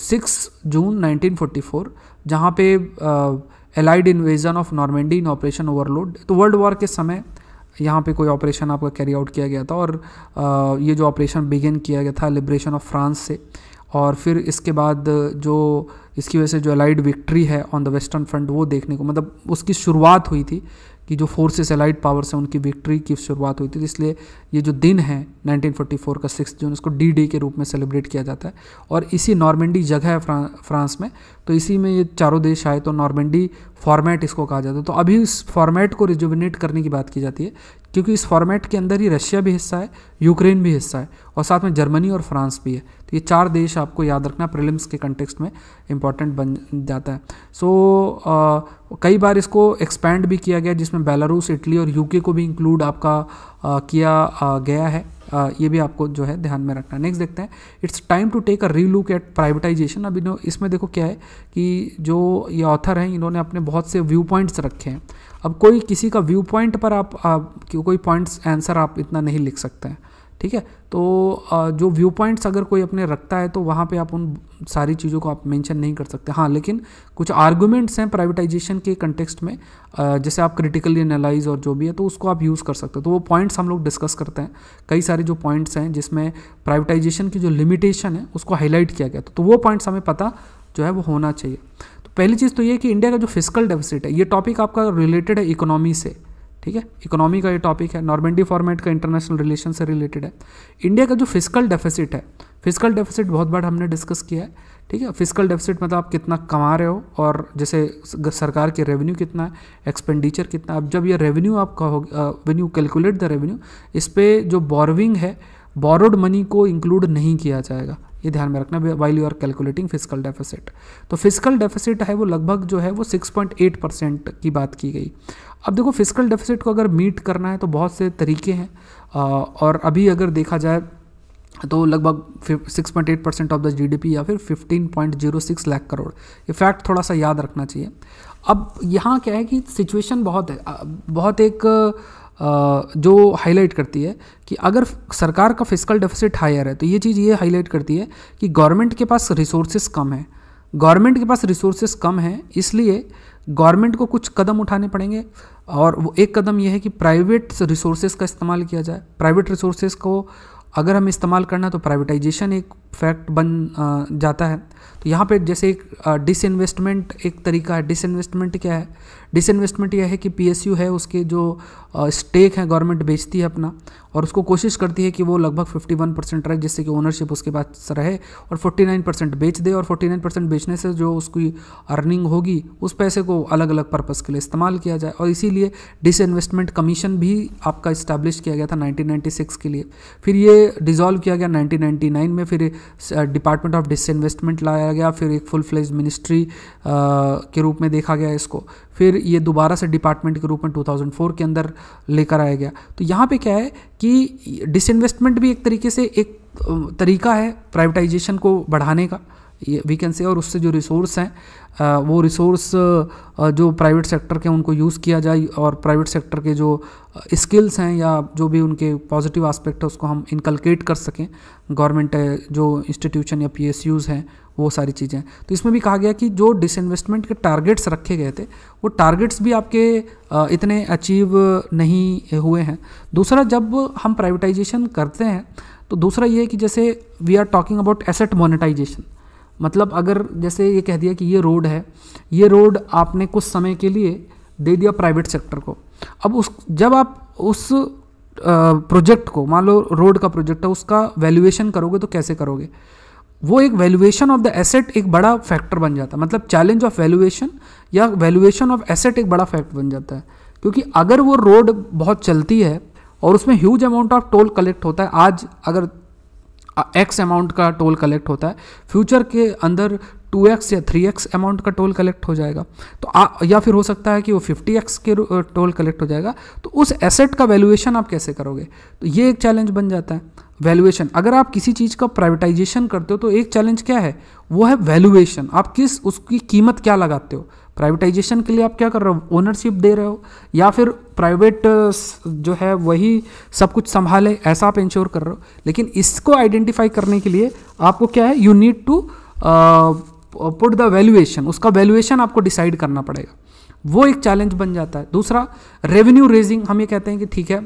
A: six June 1944 जहाँ पे allied invasion of Normandy in operation Overlord तो वर्ल्ड वॉर के समय यहाँ पे कोई ऑपरेशन आपका कैरी आउट किया गया था और आ, ये जो ऑपरेशन बिगिन किया गया था लिब्रेशन ऑफ़ फ्रांस से और फिर इसके बाद जो इसकी वजह से जो अलाइड विक्ट्री है ऑन द वेस्टर्न फ्रंट वो देखने को मतलब उसकी शुरुआत हुई थी। कि जो फोर्सेस एलाइड पावर्स हैं उनकी विक्ट्री की शुरुआत हुई थी तो इसलिए ये जो दिन है 1944 का सिक्स जून इसको डी डे के रूप में सेलिब्रेट किया जाता है। और इसी नॉर्मेंडी जगह है फ्रां, फ्रांस में तो इसी में ये चारों देश आए तो नॉर्मेंडी फॉर्मेट इसको कहा जाता है। तो अभी इस फॉर्मेट को रिजुविनेट करने की बात की जाती है क्योंकि इस फॉर्मेट के अंदर ही रशिया भी हिस्सा है यूक्रेन भी हिस्सा है और साथ में जर्मनी और फ्रांस भी है। तो ये चार देश आपको याद रखना प्रिलिम्स के कंटेक्स्ट में इंपॉर्टेंट बन जाता है। सो so, कई बार इसको एक्सपैंड भी किया गया जिसमें बेलारूस इटली और यूके को भी इंक्लूड आपका आ, किया आ, गया है। आ, ये भी आपको जो है ध्यान में रखना। नेक्स्ट देखते हैं। It's time to take a relook at privatisation अब इसमें देखो क्या है कि जो ये ऑथर हैं इन्होंने अपने बहुत से व्यू पॉइंट्स रखे हैं। अब कोई किसी का व्यू पॉइंट पर आप, आप कोई पॉइंट्स आंसर आप इतना नहीं लिख सकते हैं। ठीक है? तो जो व्यू पॉइंट्स अगर कोई अपने रखता है तो वहाँ पे आप उन सारी चीज़ों को आप मेंशन नहीं कर सकते। हाँ लेकिन कुछ आर्गुमेंट्स हैं प्राइवेटाइजेशन के कंटेक्स्ट में जैसे आप क्रिटिकली एनालाइज और जो भी है तो उसको आप यूज़ कर सकते हो। तो वो पॉइंट्स हम लोग डिस्कस करते हैं। कई सारे जो पॉइंट्स हैं, जिसमें प्राइवेटाइजेशन की जो लिमिटेशन है, उसको हाईलाइट किया गया। तो वो पॉइंट्स हमें पता जो है, वो होना चाहिए। तो पहली चीज़ तो ये कि इंडिया का जो फ़िज़िकल डेफिसिट है, ये टॉपिक आपका रिलेटेड है इकोनॉमी से। ठीक है? इकोनॉमी का ये टॉपिक है नॉर्मेंडी फॉर्मेट का इंटरनेशनल रिलेशन से रिलेटेड है। इंडिया का जो फ़िज़िकल डेफिसिट है फ़िज़िकल डेफिसिट बहुत बार हमने डिस्कस किया है, ठीक है? फ़िज़िकल डेफिसिट मतलब आप कितना कमा रहे हो और जैसे सरकार की रेवेन्यू कितना है एक्सपेंडिचर कितना अब जब ये रेवेन्यू आपका हो when you calculate the revenue इस पर जो बोरविंग है बोरोड मनी को इंक्लूड नहीं किया जाएगा। ये ध्यान में रखना while you are calculating physical deficit तो फ़िज़िकल डेफिसिट है वो लगभग जो है वो 6.8 परसेंट की बात की गई। अब देखो फ़िज़िकल डेफिसिट को अगर मीट करना है तो बहुत से तरीके हैं। और अभी अगर देखा जाए तो लगभग 6.8 परसेंट ऑफ़ द जीडीपी या फिर 15.06 लाख करोड़ ये फैक्ट थोड़ा सा याद रखना चाहिए। अब यहाँ क्या है कि सिचुएशन बहुत है। बहुत एक जो हाईलाइट करती है कि अगर सरकार का फ़िज़िकल डेफिसिट हायर है तो ये चीज़ ये हाईलाइट करती है कि गवर्नमेंट के पास रिसोर्सेज कम है। गवर्नमेंट के पास रिसोर्सेज कम है, इसलिए गवर्नमेंट को कुछ कदम उठाने पड़ेंगे और वो एक कदम ये है कि प्राइवेट रिसोर्सेज का इस्तेमाल किया जाए। प्राइवेट रिसोर्सेज को अगर हम इस्तेमाल करना तो प्राइवेटाइजेशन एक फैक्ट बन जाता है। तो यहाँ पे जैसे एक डिसइन्वेस्टमेंट एक तरीका है। डिसइन्वेस्टमेंट क्या है? डिसइन्वेस्टमेंट यह है कि पीएसयू है, उसके जो स्टेक है गवर्नमेंट बेचती है अपना, और उसको कोशिश करती है कि वो लगभग 51 परसेंट रहे, जिससे कि ओनरशिप उसके पास रहे, और 49 परसेंट बेच दे, और 49 परसेंट बेचने से जो उसकी अर्निंग होगी, उस पैसे को अलग अलग पर्पज़ के लिए इस्तेमाल किया जाए। और इसीलिए डिसइन्वेस्टमेंट कमीशन भी आपका इस्टेब्लिश किया गया था 1996 के लिए। फिर ये डिज़ोल्व किया गया 1999 में, फिर डिपार्टमेंट ऑफ़ डिसइन्वेस्टमेंट लाया गया, फिर एक फुल फ्लेज मिनिस्ट्री के रूप में देखा गया इसको। फिर ये दोबारा से डिपार्टमेंट के रूप में 2004 के अंदर लेकर आया गया। तो यहाँ पे क्या है कि डिसइन्वेस्टमेंट भी एक तरीके से एक तरीका है प्राइवेटाइजेशन को बढ़ाने का। वी कैन से और उससे जो रिसोर्स हैं वो रिसोर्स जो प्राइवेट सेक्टर के उनको यूज़ किया जाए और प्राइवेट सेक्टर के जो स्किल्स हैं या जो भी उनके पॉजिटिव आस्पेक्ट है उसको हम इनकलकेट कर सकें। गवर्नमेंट जो इंस्टीट्यूशन या पी हैं, वो सारी चीज़ें तो इसमें भी कहा गया कि जो डिसइन्वेस्टमेंट के टारगेट्स रखे गए थे, वो टारगेट्स भी आपके इतने अचीव नहीं हुए हैं। दूसरा, जब हम प्राइवेटाइजेशन करते हैं तो दूसरा ये है कि जैसे we are talking about asset monetisation मतलब अगर जैसे ये कह दिया कि ये रोड है, ये रोड आपने कुछ समय के लिए दे दिया प्राइवेट सेक्टर को। अब उस, जब आप उस प्रोजेक्ट को, मान लो रोड का प्रोजेक्ट है, उसका वैल्यूएशन करोगे तो कैसे करोगे? वो एक वैल्यूएशन ऑफ़ द एसेट एक बड़ा फैक्टर बन जाता है। मतलब चैलेंज ऑफ़ वैल्यूएशन या वैल्यूएशन ऑफ़ एसेट एक बड़ा फैक्टर बन जाता है। क्योंकि अगर वो रोड बहुत चलती है और उसमें huge amount of toll collect होता है, आज अगर एक्स अमाउंट का टोल कलेक्ट होता है। फ्यूचर के अंदर टू एक्स या थ्री एक्स अमाउंट का टोल कलेक्ट हो जाएगा। तो आ, या फिर हो सकता है कि वो फिफ्टी एक्स के टोल कलेक्ट हो जाएगा। तो उस एसेट का वैल्यूएशन आप कैसे करोगे? तो ये एक चैलेंज बन जाता है। वैल्यूएशन अगर आप किसी चीज़ का प्राइवेटाइजेशन करते हो तो एक चैलेंज क्या है? वो है वैल्यूएशन आप किस उसकी कीमत क्या लगाते हो? प्राइवेटाइजेशन के लिए आप क्या कर रहे हो? ओनरशिप दे रहे हो? या फिर प्राइवेट जो है वही सब कुछ संभाले, ऐसा आप इंश्योर कर रहे हो? लेकिन इसको आइडेंटिफाई करने के लिए आपको क्या है? You need to put the valuation उसका वैल्यूएशन आपको डिसाइड करना पड़ेगा। वो एक चैलेंज बन जाता है। दूसरा रेवेन्यू रेजिंग हम ये कहते हैं कि ठीक है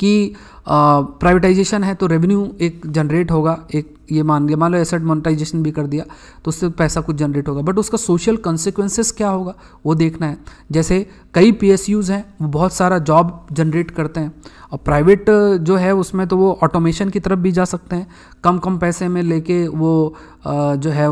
A: कि प्राइवेटाइजेशन है तो रेवेन्यू एक जनरेट होगा, एक ये मान लिया, मान लो एसेट मोनेटाइजेशन भी कर दिया तो उससे पैसा कुछ जनरेट होगा। बट उसका सोशल कंसिक्वेंसेस क्या होगा, वो देखना है। जैसे कई पी हैं, वो बहुत सारा जॉब जनरेट करते हैं, और प्राइवेट जो है उसमें तो वो ऑटोमेशन की तरफ़ भी जा सकते हैं। कम कम पैसे में लेके वो जो है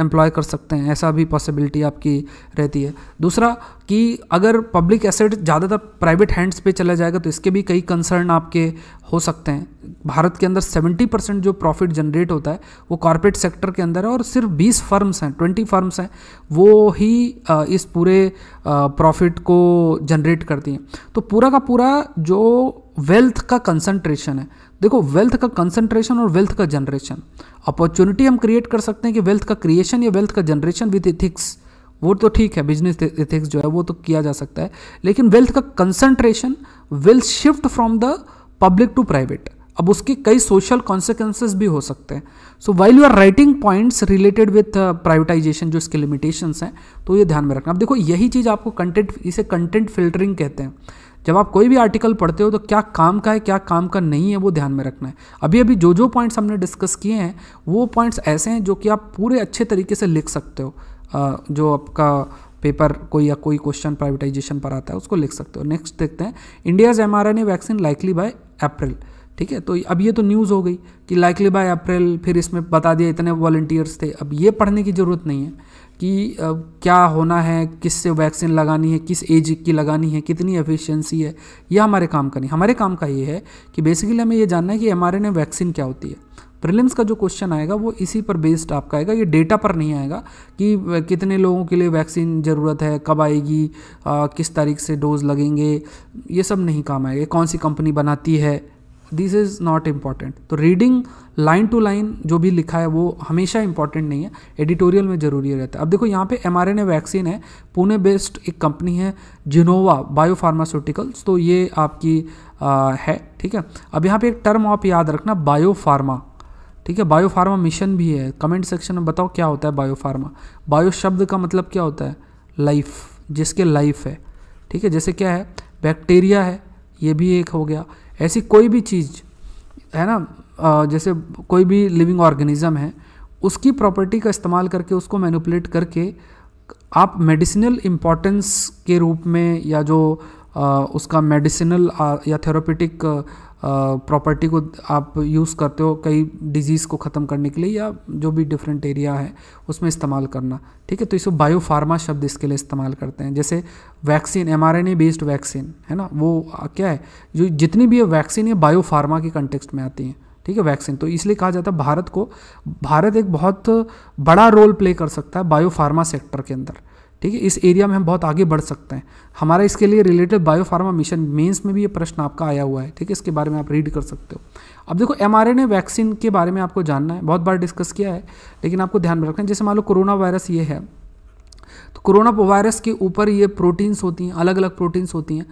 A: एम्प्लॉय कर सकते हैं, ऐसा भी पॉसिबिलिटी आपकी रहती है। दूसरा कि अगर पब्लिक एसेट ज़्यादातर प्राइवेट हैंड्स पे चला जाएगा तो इसके भी कई कंसर्न आपके हो सकते हैं। भारत के अंदर 70 परसेंट जो प्रॉफिट जनरेट होता है, वो कॉरपोरेट सेक्टर के अंदर है और सिर्फ़ 20 फर्म्स हैं 20 फर्म्स हैं, वो ही इस पूरे प्रॉफिट को जनरेट करती हैं। तो पूरा का पूरा जो वेल्थ का कंसंट्रेशन है, देखो वेल्थ का कंसंट्रेशन और वेल्थ का जनरेशन अपॉर्चुनिटी हम क्रिएट कर सकते हैं कि वेल्थ का क्रिएशन या वेल्थ का जनरेशन विथ इथिक्स वो तो ठीक है बिज़नेस इथिक्स जो है वो तो किया जा सकता है, लेकिन वेल्थ का concentration will shift from the public to private अब उसके कई सोशल कॉन्सिक्वेंसेज भी हो सकते हैं। So while you are writing points related with privatisation जो इसके लिमिटेशंस हैं तो ये ध्यान में रखना। अब देखो, यही चीज़ आपको कंटेंट इसे कंटेंट फिल्टरिंग कहते हैं। जब आप कोई भी आर्टिकल पढ़ते हो तो क्या काम का है, क्या काम का नहीं है, वो ध्यान में रखना है। अभी अभी जो जो पॉइंट्स हमने डिस्कस किए हैं, वो पॉइंट्स ऐसे हैं जो कि आप पूरे अच्छे तरीके से लिख सकते हो। जो आपका पेपर कोई या कोई क्वेश्चन प्राइवेटाइजेशन पर आता है, उसको लिख सकते हो। नेक्स्ट देखते हैं। India's M vaccine likely by April ठीक है? तो अब ये तो न्यूज़ हो गई कि लाइकली बाय अप्रैल फिर इसमें बता दिया इतने वॉल्टियर्स थे। अब ये पढ़ने की ज़रूरत नहीं है कि क्या होना है किस से वैक्सीन लगानी है किस एज की लगानी है कितनी एफिशिएंसी है यह हमारे काम का नहीं। हमारे काम का ये है कि बेसिकली हमें ये जानना है कि एम वैक्सीन क्या होती है। प्रिलिम्स का जो क्वेश्चन आएगा वो इसी पर बेस्ड आपका आएगा ये डेटा पर नहीं आएगा कि कितने लोगों के लिए वैक्सीन ज़रूरत है कब आएगी आ, किस तारीख से डोज लगेंगे ये सब नहीं काम आएगा। कौन सी कंपनी बनाती है दिस इज़ नॉट इंपॉर्टेंट तो रीडिंग लाइन टू लाइन जो भी लिखा है वो हमेशा इंपॉर्टेंट नहीं है। एडिटोरियल में ज़रूरी रहता है। अब देखो यहाँ पे एम आर वैक्सीन है पुणे बेस्ड एक कंपनी है जिनोवा बायो फार्मास्यूटिकल्स तो ये आपकी आ, है ठीक है? अब यहाँ पे एक टर्म आप याद रखना बायो फार्मा ठीक है? बायो फार्मा मिशन भी है। कमेंट सेक्शन में बताओ क्या होता है बायो फार्मा बायो शब्द का मतलब क्या होता है? लाइफ जिसके लाइफ है। ठीक है? जैसे क्या है? बैक्टीरिया है। ये भी एक हो गया। ऐसी कोई भी चीज़, है ना जैसे कोई भी लिविंग ऑर्गेनिज्म है, उसकी प्रॉपर्टी का इस्तेमाल करके, उसको मैनिपुलेट करके, आप मेडिसिनल इम्पॉर्टेंस के रूप में या जो उसका मेडिसिनल या थेरोपेटिक प्रॉपर्टी को आप यूज़ करते हो कई डिज़ीज़ को ख़त्म करने के लिए या जो भी डिफरेंट एरिया है, उसमें इस्तेमाल करना। ठीक है तो इसको बायोफार्मा शब्द इसके लिए इस्तेमाल करते हैं। जैसे वैक्सीन एमआरएनए बेस्ड वैक्सीन है ना? वो क्या है? जो जितनी भी वैक्सीन है बायोफार्मा के कंटेक्स्ट में आती हैं। ठीक है वैक्सीन तो इसलिए कहा जाता है भारत को, भारत एक बहुत बड़ा रोल प्ले कर सकता है बायोफार्मा सेक्टर के अंदर। ठीक है, इस एरिया में हम बहुत आगे बढ़ सकते हैं। हमारा इसके लिए रिलेटेड बायोफार्मा मिशन मेंस में भी ये प्रश्न आपका आया हुआ है, ठीक है, इसके बारे में आप रीड कर सकते हो। अब देखो एम वैक्सीन के बारे में आपको जानना है, बहुत बार डिस्कस किया है, लेकिन आपको ध्यान में रखना है, जैसे मान लो कोरोना वायरस ये है तो कोरोना वायरस के ऊपर ये प्रोटीन्स होती हैं अलग अलग प्रोटीन्स होती हैं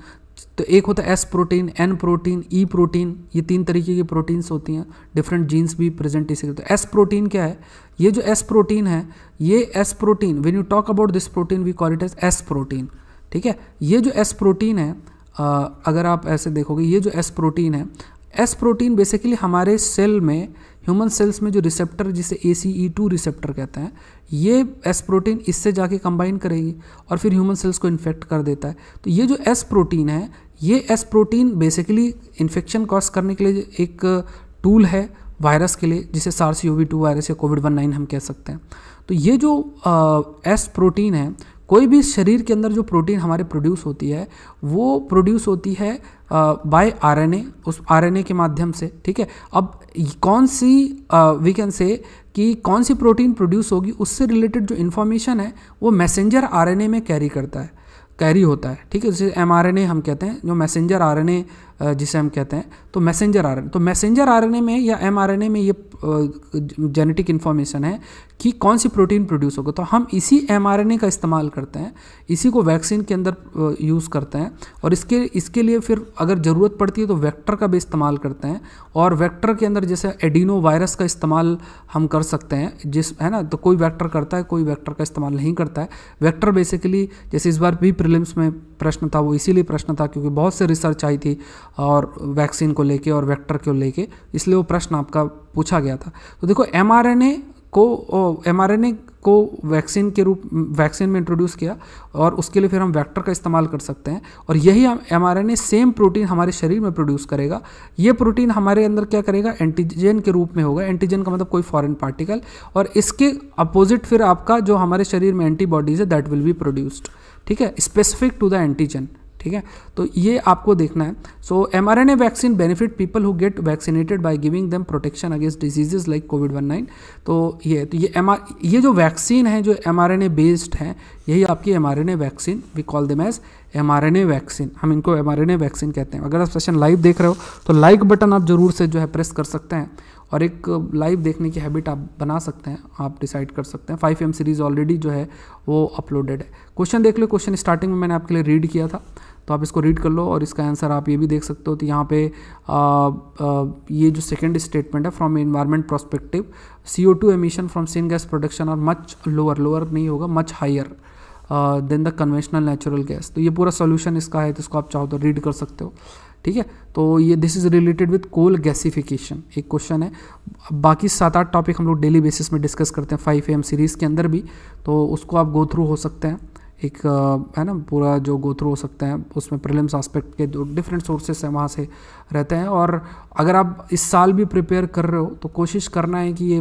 A: तो एक होता है S protein N protein E protein ये तीन तरीके की प्रोटीन्स होती हैं डिफरेंट जीन्स भी प्रेजेंट इसी तो एस प्रोटीन क्या है? ये जो एस प्रोटीन है ये S protein when you talk about this protein we call it as S protein ठीक है? ये जो एस प्रोटीन है आ, अगर आप ऐसे देखोगे ये जो एस प्रोटीन है एस प्रोटीन बेसिकली हमारे सेल में ह्यूमन सेल्स में जो रिसेप्टर जिसे ए सी ई टू रिसेप्टर कहते हैं ये एस प्रोटीन इससे जाके कंबाइन करेगी और फिर ह्यूमन सेल्स को इन्फेक्ट कर देता है। तो ये जो एस प्रोटीन है ये S protein basically infection cause करने के लिए एक टूल है वायरस के लिए, जिसे सार्स टू वायरस या कोविड वन नाइन हम कह सकते हैं। तो ये जो एस प्रोटीन है, कोई भी शरीर के अंदर जो प्रोटीन हमारे प्रोड्यूस होती है, वो प्रोड्यूस होती है बाय आरएनए उस आरएनए के माध्यम से, ठीक है? अब कौन सी वी कैन से कि कौन सी प्रोटीन प्रोड्यूस होगी, उससे रिलेटेड जो इन्फॉर्मेशन है, वो मैसेंजर आरएनए में कैरी करता है। कैरी होता है। ठीक है जैसे एम हम कहते हैं जो मैसेंजर आरएनए जिसे हम कहते हैं तो मैसेंजर आर तो मैसेंजर आरएनए में या एमआरएनए में ये जेनेटिक इन्फॉर्मेशन है कि कौन सी प्रोटीन प्रोड्यूस होगा। तो हम इसी एमआरएनए का इस्तेमाल करते हैं, इसी को वैक्सीन के अंदर यूज़ करते हैं और इसके इसके लिए फिर अगर ज़रूरत पड़ती है तो वेक्टर का भी इस्तेमाल करते हैं और वेक्टर के अंदर जैसे एडिनो वायरस का इस्तेमाल हम कर सकते हैं, जिस, है ना तो कोई वेक्टर करता है, कोई वेक्टर का इस्तेमाल नहीं करता है। वेक्टर बेसिकली जैसे इस बार भी प्रिलिम्स में प्रश्न था, वो इसीलिए प्रश्न था क्योंकि बहुत से रिसर्च आई थी और वैक्सीन को लेके और वेक्टर को लेके, इसलिए वो प्रश्न आपका पूछा गया था। तो देखो एमआरएनए को एमआरएनए को वैक्सीन के रूप, वैक्सीन में इंट्रोड्यूस किया और उसके लिए फिर हम वेक्टर का इस्तेमाल कर सकते हैं। और यही एम आर सेम प्रोटीन हमारे शरीर में प्रोड्यूस करेगा। ये प्रोटीन हमारे अंदर क्या करेगा? एंटीजन के रूप में होगा। एंटीजन का मतलब कोई फॉरेन पार्टिकल और इसके अपोजिट फिर आपका जो हमारे शरीर में एंटीबॉडीज है दैट विल बी प्रोड्यूस्ड ठीक है? स्पेसिफिक टू द एंटीजन ठीक है? तो ये आपको देखना है। So M R N A vaccine benefit people who get vaccinated by giving them protection against diseases like COVID one nine तो ये तो ये एम आर ये जो वैक्सीन है, जो M R N A based है, यही आपकी M R N A vaccine we call them as M R N A vaccine हम इनको M R N A vaccine कहते हैं। अगर आप सेशन लाइव देख रहे हो तो लाइक बटन आप ज़रूर से जो है प्रेस कर सकते हैं। और एक लाइव देखने की हैबिट आप बना सकते हैं, आप डिसाइड कर सकते हैं। फाइव एम सीरीज़ ऑलरेडी जो है, वो अपलोडेड है। क्वेश्चन देख लो। क्वेश्चन स्टार्टिंग में मैंने आपके लिए रीड किया था। तो आप इसको रीड कर लो और इसका आंसर आप ये भी देख सकते हो तो यहाँ पे आ, आ, ये जो सेकेंड स्टेटमेंट है from environment prospective C O two emission from syngas production और मच लोअर लोअर नहीं होगा much higher than the conventional natural gas तो ये पूरा सोल्यूशन इसका है तो इसको आप चाहो तो रीड कर सकते हो ठीक है? तो ये this is related with coal gasification एक क्वेश्चन है। बाकी सात आठ टॉपिक हम लोग डेली बेसिस में डिस्कस करते हैं फाइव एम सीरीज़ के अंदर भी तो उसको आप गो थ्रू हो सकते हैं। एक है ना, पूरा जो गो थ्रू हो सकता है, उसमें प्रिलिम्स आस्पेक्ट के जो डिफरेंट सोर्सेस हैं, वहाँ से रहते हैं। और अगर आप इस साल भी प्रिपेयर कर रहे हो तो कोशिश करना है कि ये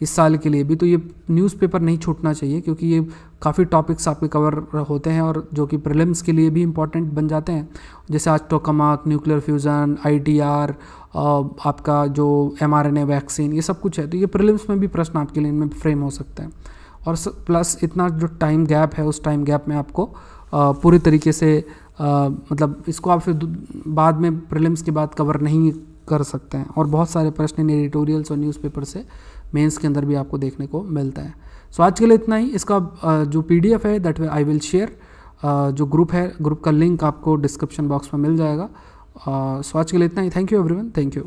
A: इस साल के लिए भी तो ये न्यूज़पेपर नहीं छूटना चाहिए, क्योंकि ये काफ़ी टॉपिक्स आपके कवर होते हैं और जो कि प्रिलिम्स के लिए भी इंपॉर्टेंट बन जाते हैं। जैसे आज टोकमाक न्यूक्लियर फ्यूज़न आई आपका जो एमआरएनए वैक्सीन ये सब कुछ है तो ये प्रिलिम्स में भी प्रश्न आपके लिए इनमें फ्रेम हो सकते हैं। और प्लस इतना जो टाइम गैप है उस टाइम गैप में आपको पूरी तरीके से आ, मतलब इसको आप फिर बाद में प्रिलिम्स के बाद कवर नहीं कर सकते हैं। और बहुत सारे प्रश्न इन एडिटोरियल्स और न्यूज़पेपर से मेंस के अंदर भी आपको देखने को मिलता है। सो आज के लिए इतना ही। इसका जो पीडीएफ है that way I will share जो ग्रुप है ग्रुप का लिंक आपको डिस्क्रिप्शन बॉक्स में मिल जाएगा। सो आज के लिए इतना ही। Thank you everyone thank you